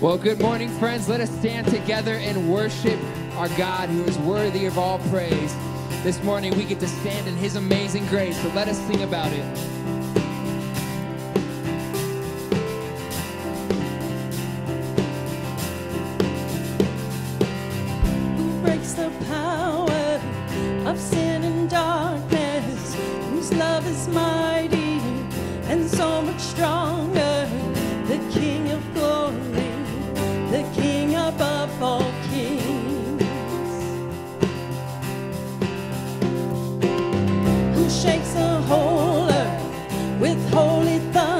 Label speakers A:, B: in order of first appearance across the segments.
A: Well, good morning, friends. Let us stand together and worship our God who is worthy of all praise. This morning we get to stand in His amazing grace, so let us sing about it. only thought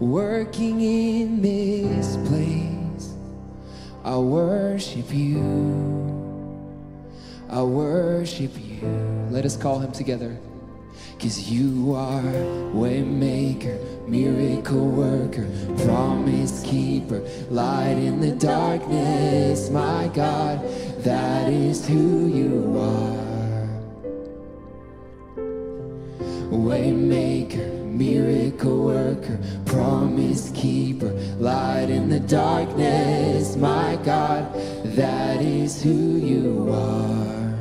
B: working in this place. I worship you. I worship you. Let us call him together. Cause you are waymaker, miracle worker, promise keeper, light in the darkness, my God, that is who you are. Waymaker, miracle worker, promise keeper, light in the darkness, my God, that is who you are.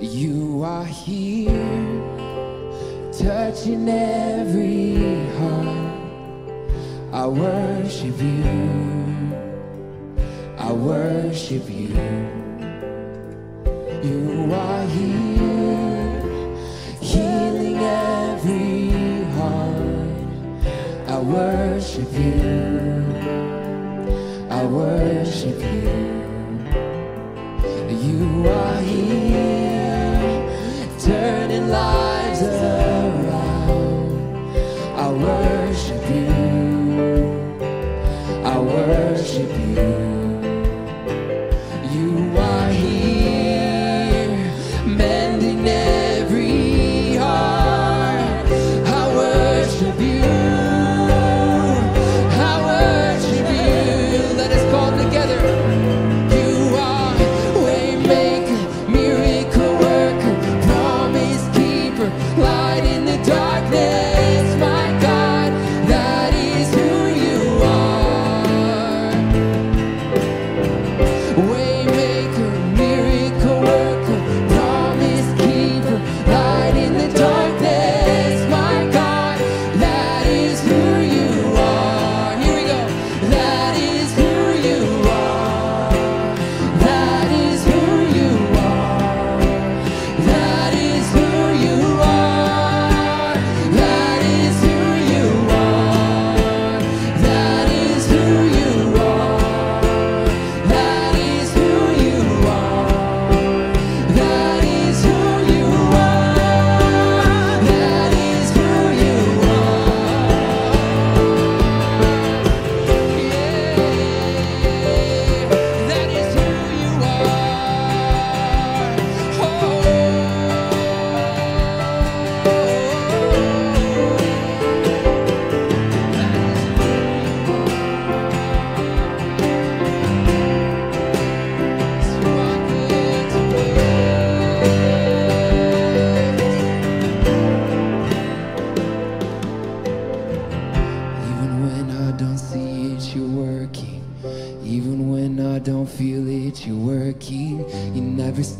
B: You are here touching every heart. I worship you. I worship you. You are here, worship you. I worship you. You are here,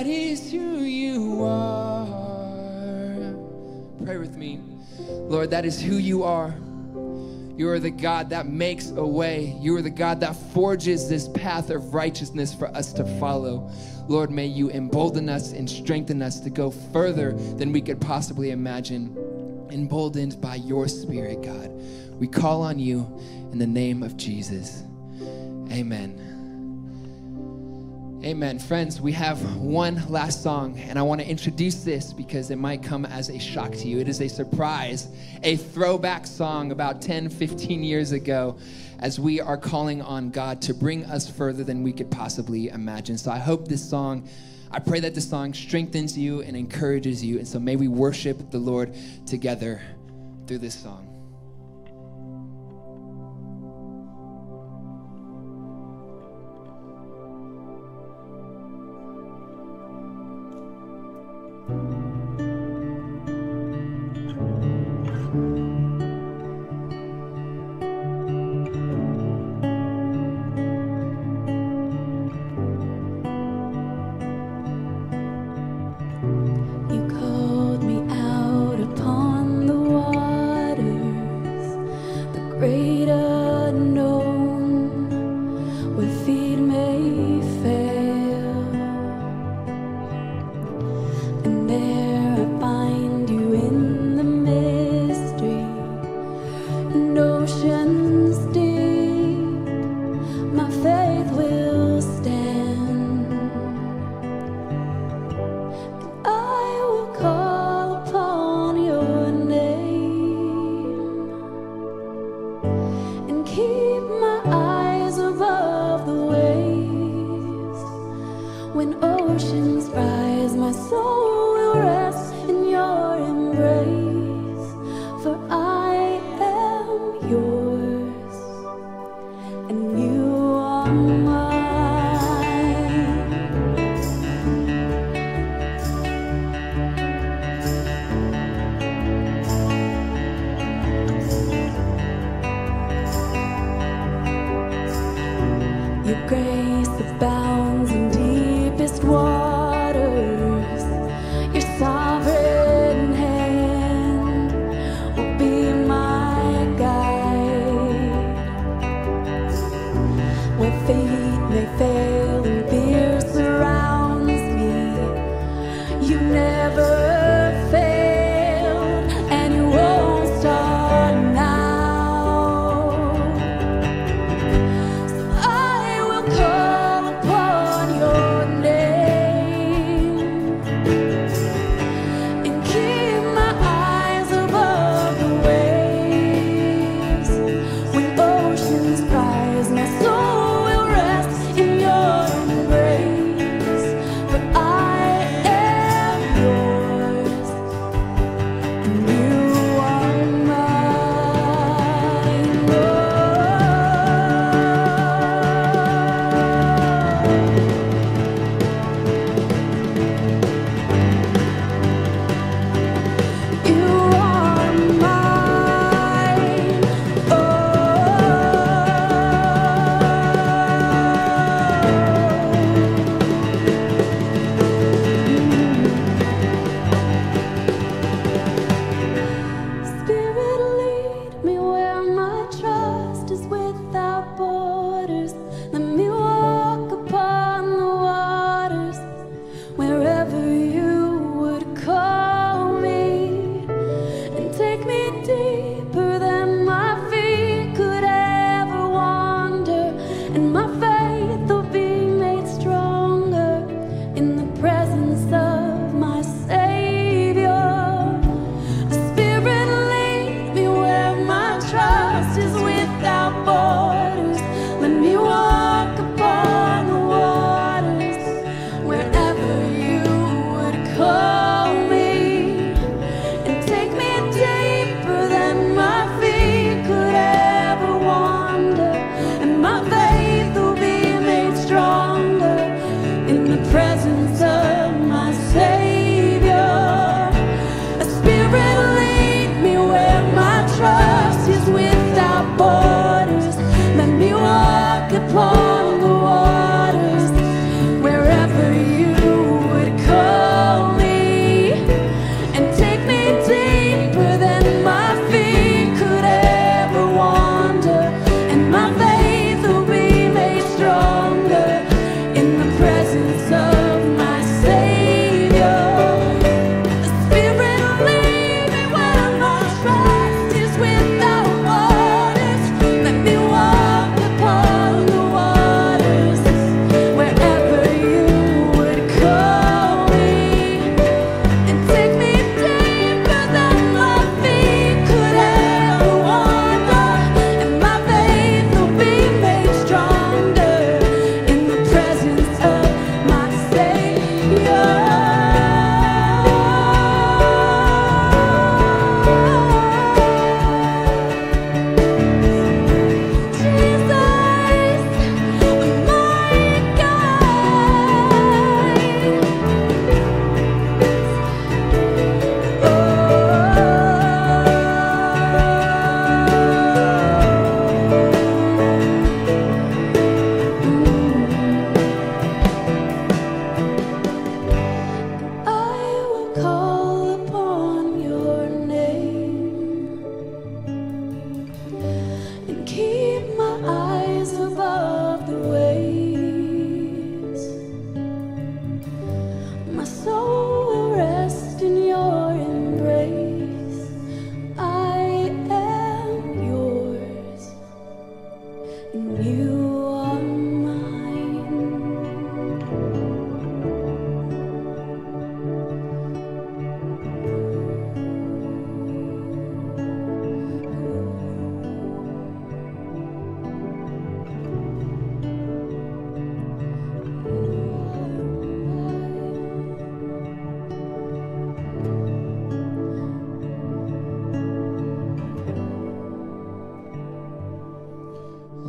B: that is who you are. Pray with
C: me. Lord, that is who you are. You are the God that makes a way. You are the God that forges this path of righteousness for us to follow. Lord, may you embolden us and strengthen us to go further than we could possibly imagine. Emboldened by your Spirit, God. We call on you in the name of Jesus. Amen. Amen. Friends, we have one last song, and I want to introduce this because it might come as a shock to you. It is a surprise, a throwback song about 10, 15 years ago, as we are calling on God to bring us further than we could possibly imagine. So I hope this song, I pray that this song strengthens you and encourages you. And so may we worship the Lord together through this song.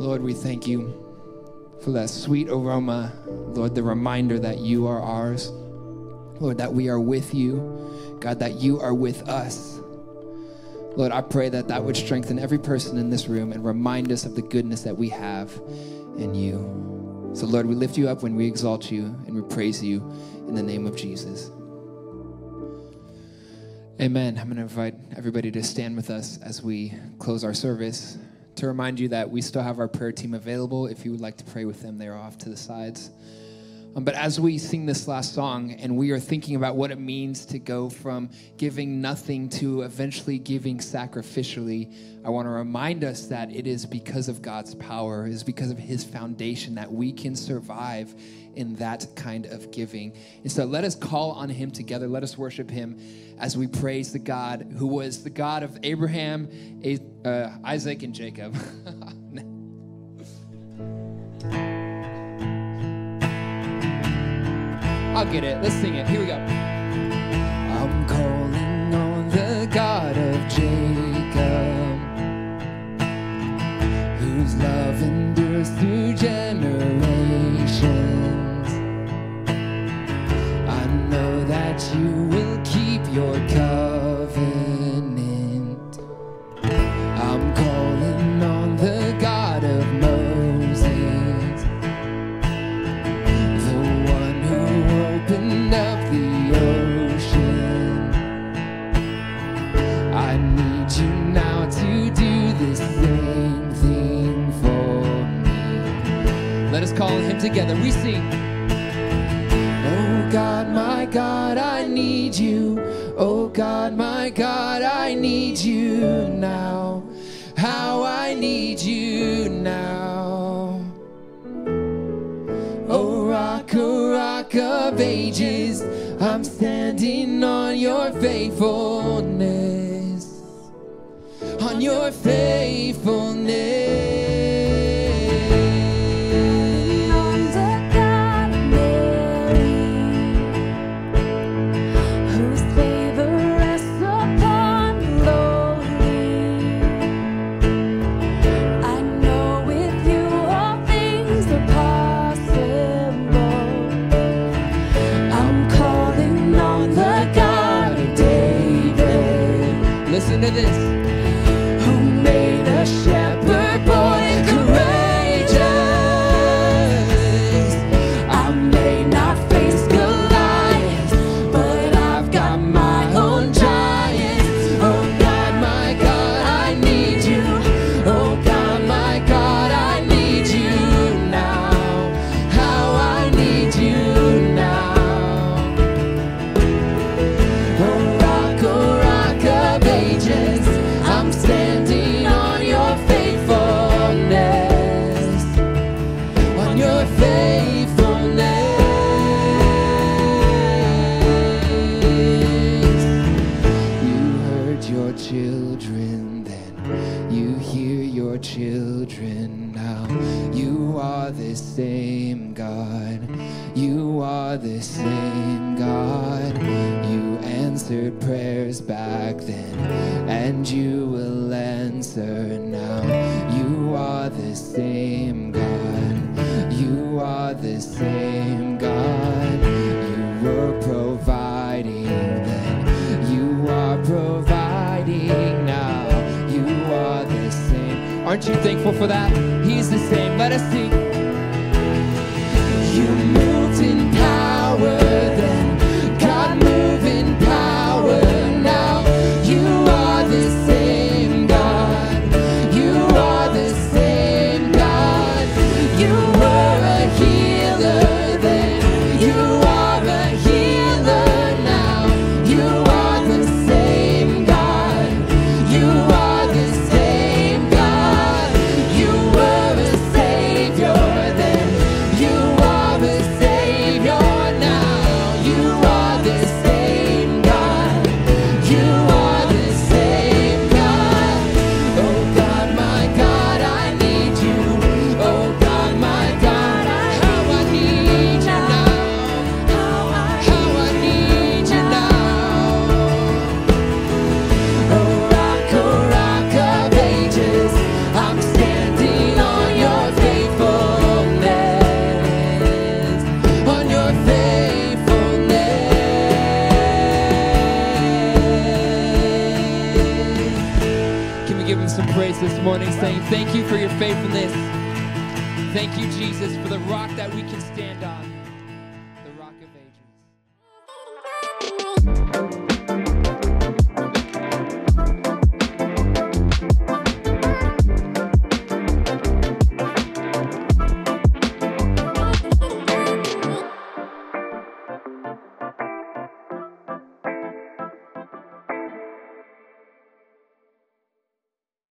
B: We thank you for that sweet aroma, Lord, the reminder that you are ours. Lord, that we are with you. God, that you are with us. Lord, I pray that that would strengthen every person in this room and remind us of the goodness that we have in you. So, Lord, we lift you up when we exalt you and we praise you in the name of Jesus. Amen. I'm going to invite everybody to stand with us as we close our service. To remind you that we still have our prayer team available. If you would like to pray with them, they're off to the sides. Um, but as we sing this last song and we are thinking about what it means to go from giving nothing to eventually giving sacrificially, I want to remind us that it is because of God's power, it is because of His foundation that we can survive in that kind of giving. And so let us call on Him together. Let us worship Him as we praise the God who was the God of Abraham, uh, Isaac, and Jacob. I'll get it. Let's sing it. Here we go. I'm calling on the God of Jacob, your faithfulness. On your faithfulness.
D: You are the
B: same God. You answered prayers back then, and you will answer now. You are the same God, you are the same God. You were providing then, you are providing now. You are the same. Aren't you thankful for that? He's the same. Let us sing. Morning, saying, Thank you for your faithfulness. Thank you, Jesus, for the rock that we can stand on.